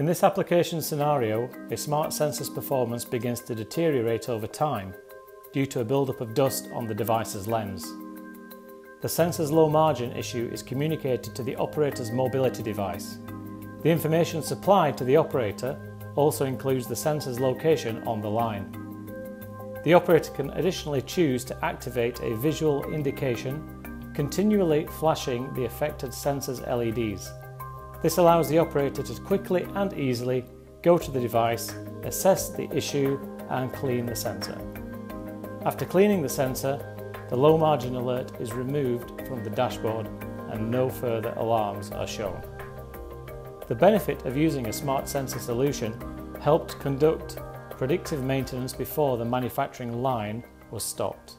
In this application scenario, a smart sensor's performance begins to deteriorate over time due to a buildup of dust on the device's lens. The sensor's low margin issue is communicated to the operator's mobility device. The information supplied to the operator also includes the sensor's location on the line. The operator can additionally choose to activate a visual indication, continually flashing the affected sensor's LEDs. This allows the operator to quickly and easily go to the device, assess the issue and clean the sensor. After cleaning the sensor, the low margin alert is removed from the dashboard and no further alarms are shown. The benefit of using a smart sensor solution helped conduct predictive maintenance before the manufacturing line was stopped.